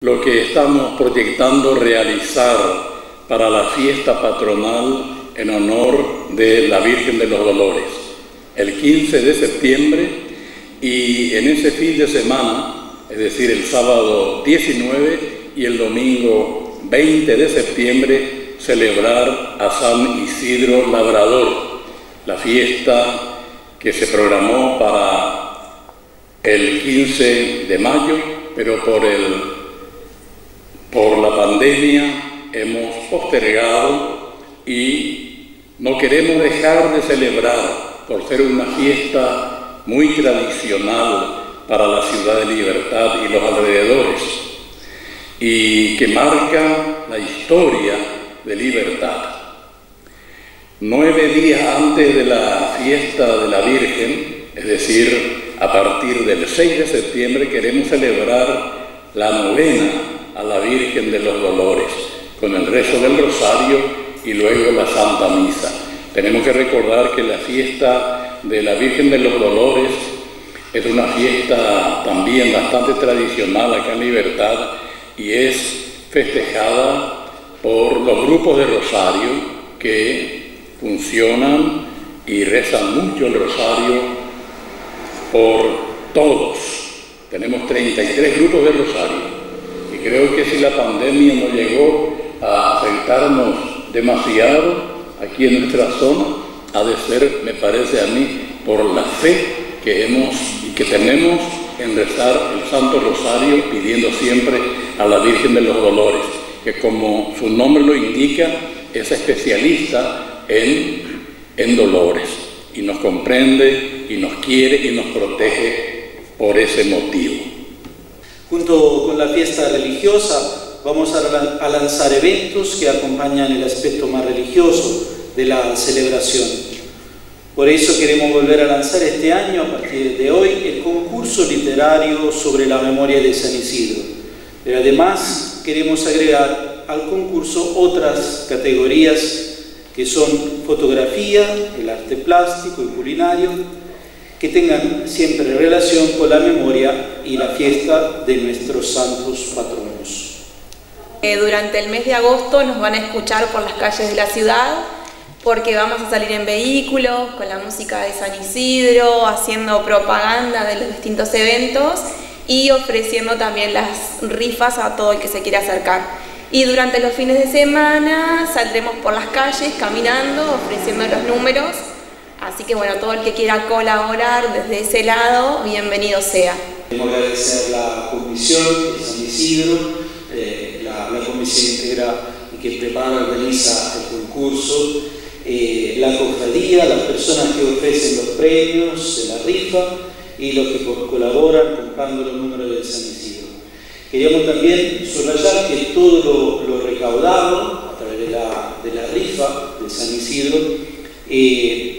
lo que estamos proyectando realizar para la fiesta patronal en honor de la Virgen de los Dolores, el 15 de septiembre y en ese fin de semana, es decir, el sábado 19 y el domingo 20 de septiembre, celebrar a San Isidro Labrador, la fiesta que se programó para el 15 de mayo, pero por el por la pandemia hemos postergado y no queremos dejar de celebrar por ser una fiesta muy tradicional para la ciudad de Libertad y los alrededores y que marca la historia de Libertad. Nueve días antes de la fiesta de la Virgen, es decir, a partir del 6 de septiembre, queremos celebrar la novena a la Virgen de los Dolores, con el rezo del rosario y luego la Santa Misa. Tenemos que recordar que la fiesta de la Virgen de los Dolores es una fiesta también bastante tradicional acá en Libertad y es festejada por los grupos de rosario que funcionan y rezan mucho el rosario por todos. Tenemos 33 grupos de rosario creo que si la pandemia no llegó a afectarnos demasiado aquí en nuestra zona, ha de ser, me parece a mí, por la fe que hemos y que tenemos en rezar el Santo Rosario pidiendo siempre a la Virgen de los Dolores, que como su nombre lo indica, es especialista en, en dolores y nos comprende y nos quiere y nos protege por ese motivo. Junto con la fiesta religiosa vamos a lanzar eventos que acompañan el aspecto más religioso de la celebración. Por eso queremos volver a lanzar este año, a partir de hoy, el concurso literario sobre la memoria de San Isidro. Pero además queremos agregar al concurso otras categorías que son fotografía, el arte plástico y culinario, que tengan siempre relación con la memoria y la fiesta de nuestros santos patronos. Eh, durante el mes de agosto nos van a escuchar por las calles de la ciudad porque vamos a salir en vehículos con la música de San Isidro, haciendo propaganda de los distintos eventos y ofreciendo también las rifas a todo el que se quiera acercar. Y durante los fines de semana saldremos por las calles caminando, ofreciendo los números Así que bueno, todo el que quiera colaborar desde ese lado, bienvenido sea. Queremos agradecer la comisión de San Isidro, eh, la, comisión integra y que prepara y organiza el concurso, eh, la cofradía, las personas que ofrecen los premios de la rifa y los que colaboran comprando los números de San Isidro. Queríamos también subrayar que todo lo, recaudado a través de la, la, rifa de San Isidro eh,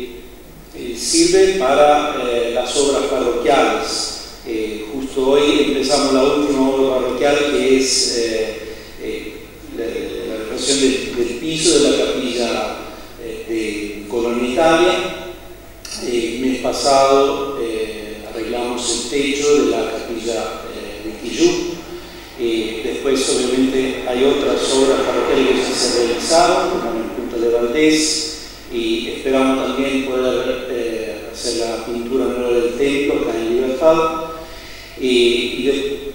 sirve para eh, las obras parroquiales. Eh, justo hoy empezamos la última obra parroquial que es la, la del, piso de la capilla de Colonia Italia. el mes pasado arreglamos el techo de la capilla de Quillú. después obviamente hay otras obras parroquiales que se realizaron, como en el punto de Valdés, y esperamos también poder eh, hacer la pintura nueva del templo acá en Libertad. Y,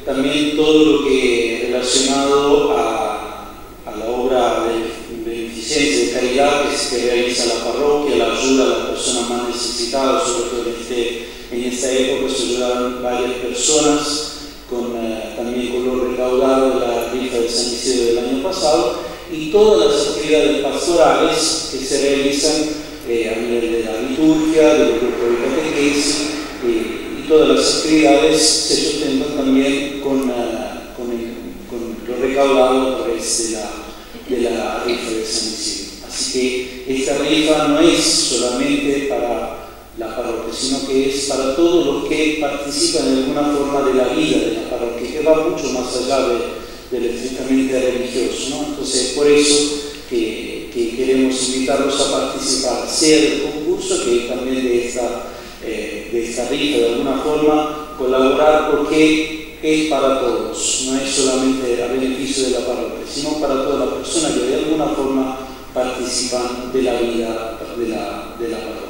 también todo lo que relacionado a, a la obra de beneficencia, de caridad que realiza la parroquia, la ayuda a las personas más necesitadas, sobre todo en, este, esta época se ayudaron varias personas con, eh, también con lo recaudado de la rifa de San Isidro del año pasado y todas las actividades pastorales que se realizan eh, a nivel de la liturgia, del grupo de catequesis eh, y todas las actividades se sustentan también con, ah, con, lo recaudado a través de la, de la rifa de San Isidro. Así que esta rifa no es solamente para la parroquia, sino que es para todos los que participan de alguna forma de la vida de la parroquia, que va mucho más allá de del estrictamente religioso. ¿no? Entonces, por eso y queremos invitarlos a participar, sea del concurso, que también de esta, eh, de esta rifa, de alguna forma, colaborar porque es para todos, no es solamente a beneficio de la parroquia, sino para todas las personas que de alguna forma participan de la vida de la, de la parroquia.